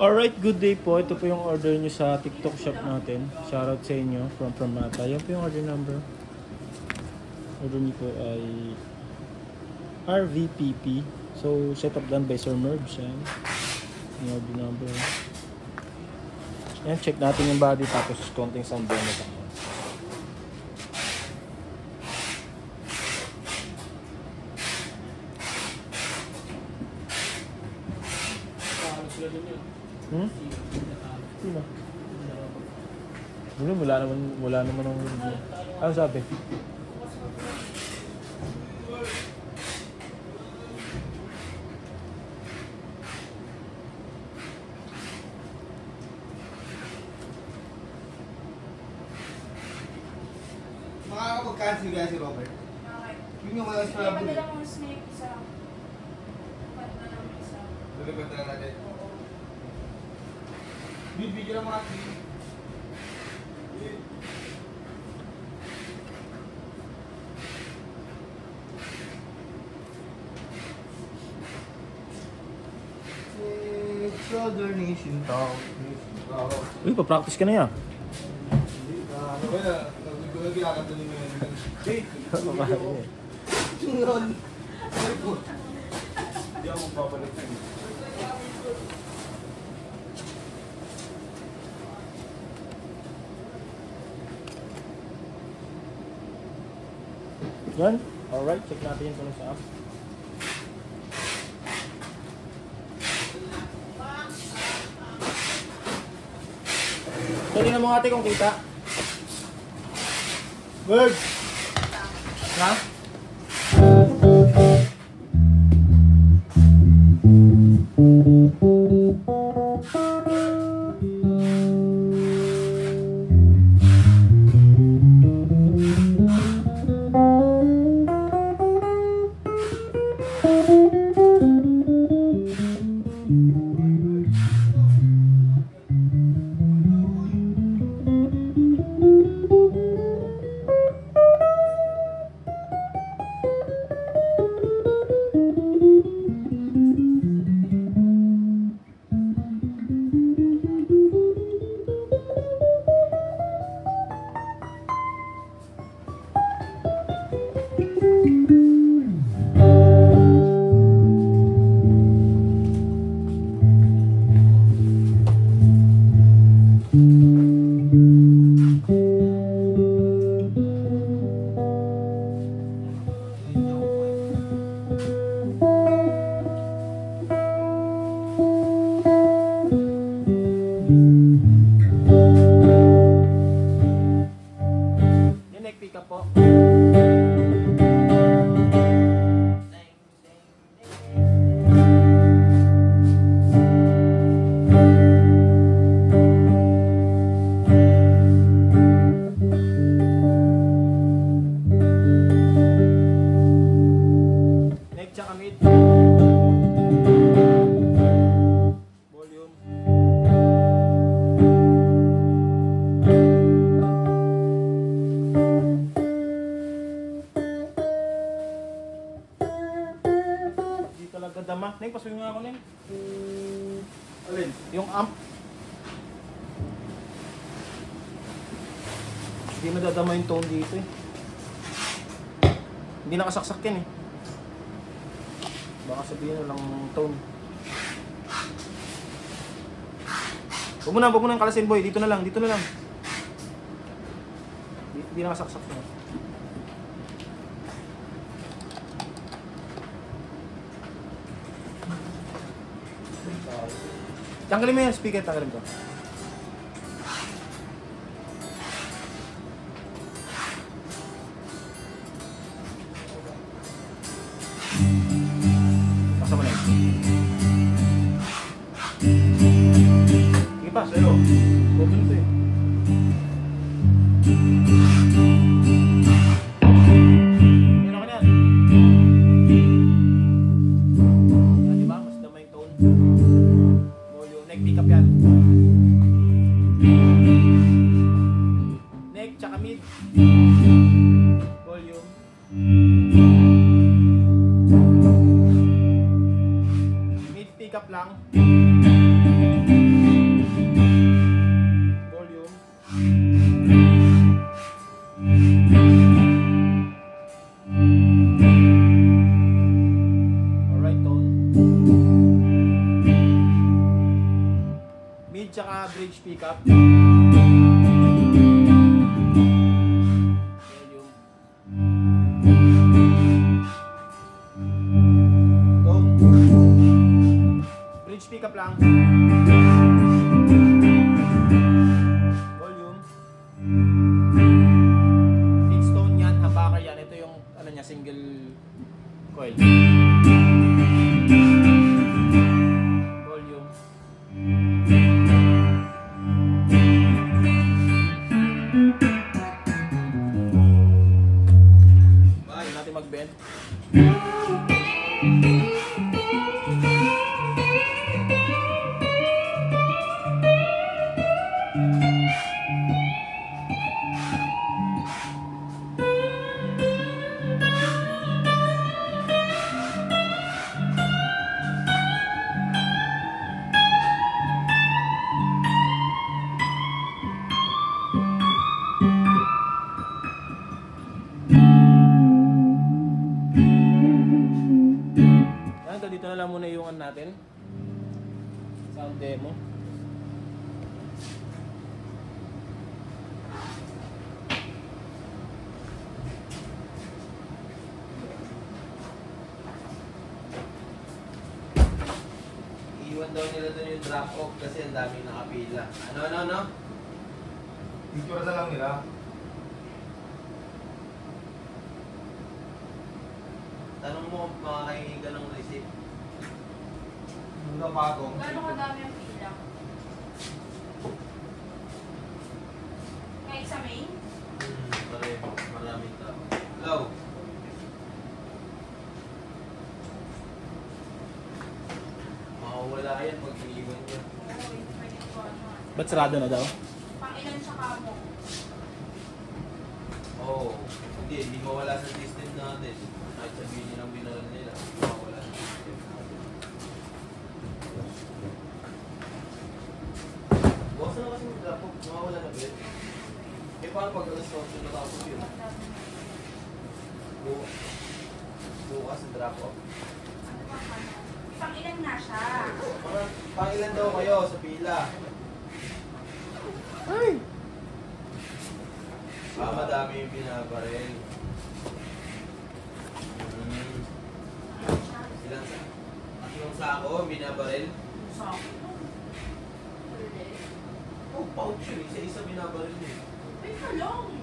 Alright, good day po. Ito po yung order nyo sa TikTok shop natin. Shoutout sa inyo from Pramata. Yan po yung order number. Order nyo po ay RVPP. So, set up done by Sir Merge. Yan. Yung order number. Yan, check natin yung body tapos konting sound bonus ako. Hmm? Sino? Wala, wala naman, wala naman ang... Ano sabi? Makakapag-cancel kaya si Robert. Okay. Yun yung mga Kaya scrub padala ko ng snake sa... Pat na lang isa. Lulipad na natin. Oo. Bibigyan mga team. Shoulder Nation Talk. Uy, pa-practice ka na yan. Ano ba na? Nagugulog yung akad nyo yun. Hey! Babae. Sunod! Ay po. Hindi ako magpapalik na Yan. Alright, check natin yung tunog sa app. So, tingnan mo ate kung kita. Bird! Ha? Neng, pasuyin nga ako, Neng. Alin? Yung amp. Hindi nadadama yung tone dito eh. Hindi nakasaksak yan eh. Baka sabihin na lang tone. Huwag mo na, huwag mo na kalasin boy. Dito na lang, dito na lang. Hindi, hindi nakasaksak na. Tanggalin mo yung speaker, tanggalin ko. Bridge pickup. Volume. Tone. Bridge pickup lang. Volume. Fixed tone yan, humbucker yan. Ito yung ano niya, single coil. Iwan daw nila doon yung drop off kasi ang daming nakapila. Ano, ano, ano? Picture na lang nila. Tanong mo kung makakahingi ka ng receipt. Yung na bagong. Gano'ng kadami ang pila? Kahit sa main? Hmm, pareho. Maraming tao. Hello? Makawala yan pag iniwan niya. Ba't sarado na daw? Pang ilan sa kamo? Oo. Oh, hindi, hindi mawala sa system natin. Kahit sabihin nilang binaral nila, hindi mawala sa system natin. Bukas na kasi mag-drop off, mawawala na yun? Eh paano pag alas 8 natapos yun? Bu- Bukas ang drop off. Ano bang ano? Pang ilan na siya? Mga pangilan daw kayo sa pila? Ay! Ah, madami yung binabaril. Hmm. Ilang sa? Yung sako, binabaril? Sa akin. Hindi. Oh, pouch yun. Isa-isa binabaril eh. Wait ka lang.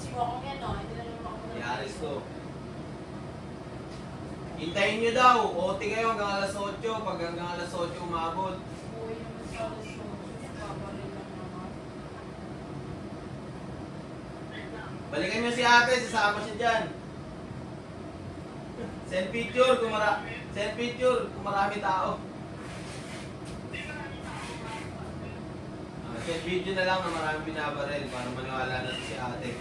Siwa ko yan, no? Hindi na naman ako. Yaris to. Hintayin nyo daw. Ote kayo hanggang alas 8. Pag hanggang alas 8 umabot. Balikan nyo si ate. Sasama siya dyan. Send picture kung mara Send picture kung marami tao. Ah, send video na lang na marami binabaril para maniwala na si ate.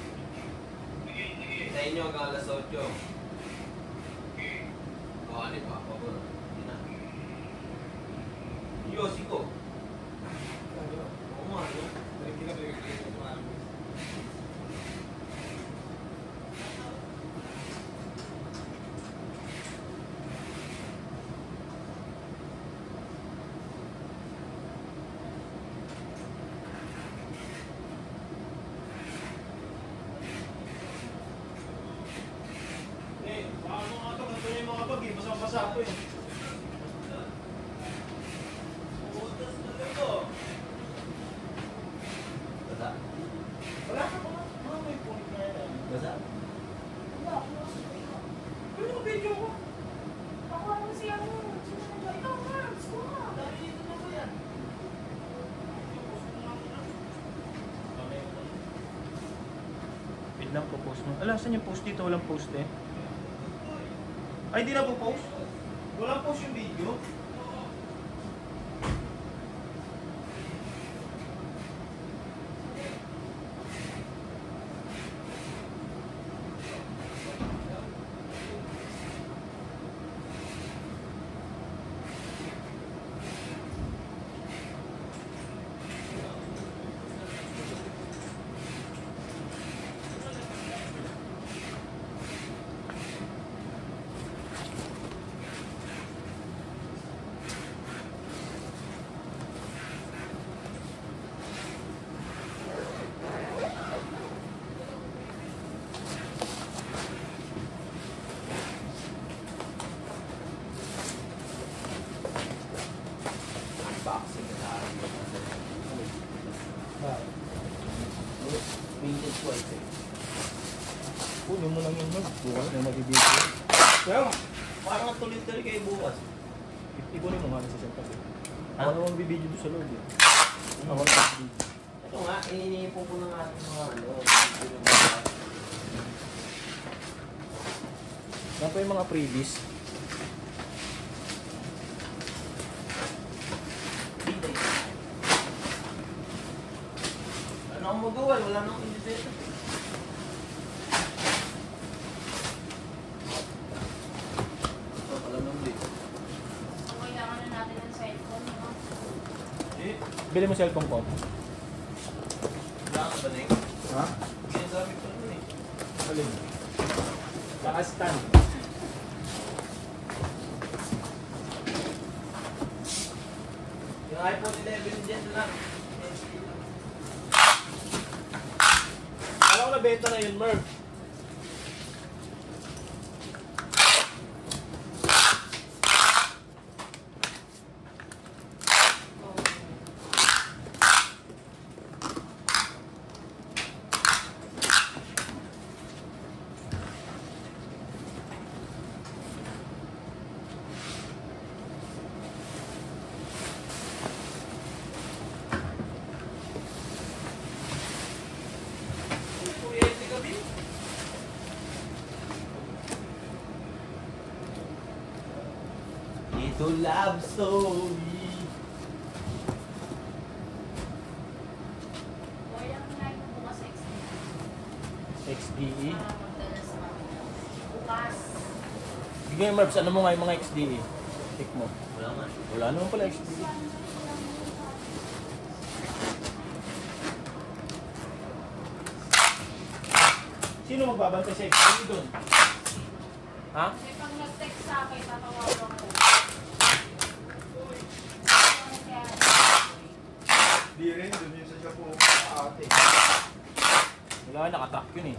Hintayin nyo hanggang alas 8. Baka ni Papa ko. Hindi na. Yosi ko. Oo nga, no? Eh, baka mga ito, ganito yung mga bag eh. Basang-basa ito eh. Putas na ito. Basa. Wala ka ba? Mga may point na yan. Basa. Wala ako. Ano ka video ko? Ako ano si ano? Sino ba? Ikaw nga. Gusto ko nga. Dami dito na ba yan? Wait lang po post mo. Ala, saan yung post dito? Walang post eh. Ay, di na po post? Ako bibidyo doon sa loob eh. Ako na bibidyo. Ito nga, iniipo ko ng ating mga ano. Yan pa yung mga freebies. Ano akong magawa? Wala nang indicator. Ito pala nung dito. So, kailangan na natin ng cellphone, no? Eh, Bili mo cellphone ko. wala ka ba na yun? Ha? Sinasabi ko nun eh. Alin? Baka stand. Yung iPhone 11 dyan na lang. Alam ko na benta na yun, Merv. Ito love XD. XDE. Bukas. Bigyan mo, Merv, ano mo nga yung mga XDE? Pick mo. Wala nga. Wala naman pala XDE. Sino magbabantay sa XDE doon? Ha? May pag nag-text sa akin, tatawagan ko. Ano kaya? Di rin, dun yun sa Japan. Ate. Wala, nakatrack yun eh.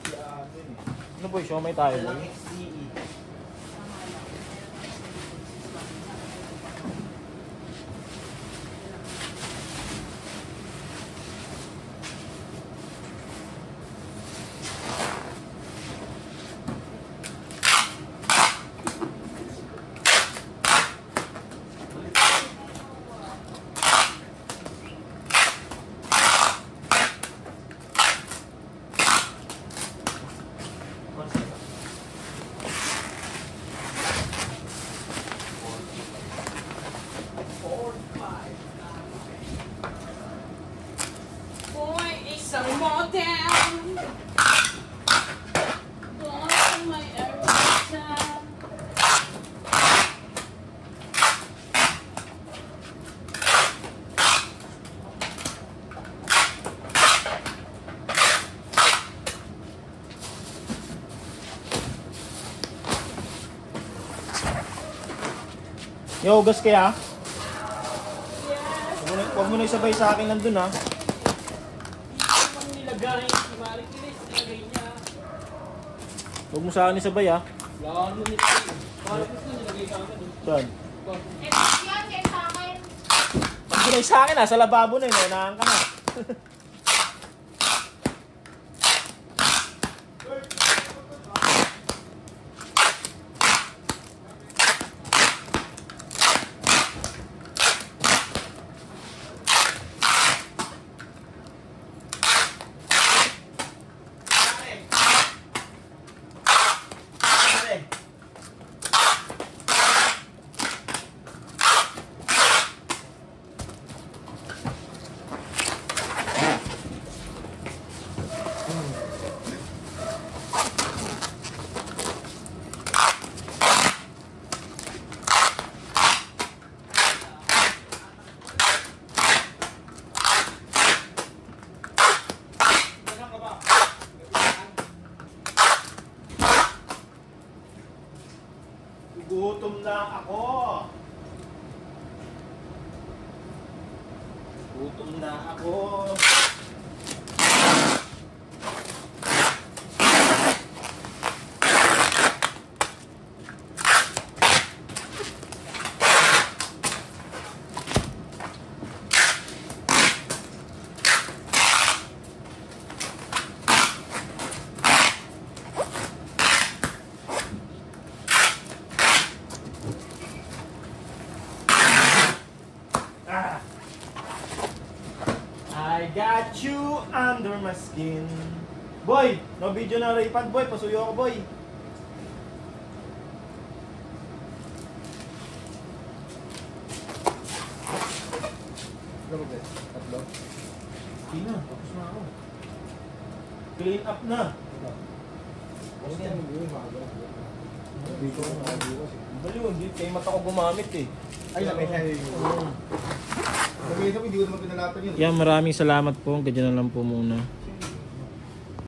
Si ate. Ano boy, show may tayo. Boy, isang model. Boy, may erection. Yo, gas kaya? Yes. Huwag mo, na, huwag mo na isabay sa akin nandun ha. Nilagay, si nilagay niya. Huwag mo sa akin isabay ha. Wala nito. Marie Chris na nilagay sa akin. Saan? Eh, yan, kaya sa akin. Pag sa akin ha, sa lababo na yun, unahan ka na. Pare! Pare! Gutom na ako. Gutom na ako. Ah! I got you skin. Boy, no video na Raypan boy, pasuyo ako boy. Ano ba? Tatlo? Hindi na, tapos na ako. Clean up na. Yun, na. Baliw, hindi kay mata ko gumamit eh. Ay, nakay Oo. Sabihin ko, hindi ko naman pinalatan yun. Yan, maraming salamat po. Ganyan na lang po muna.